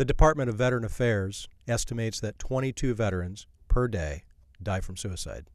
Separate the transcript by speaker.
Speaker 1: The Department of Veteran Affairs estimates that 22 veterans per day die from suicide.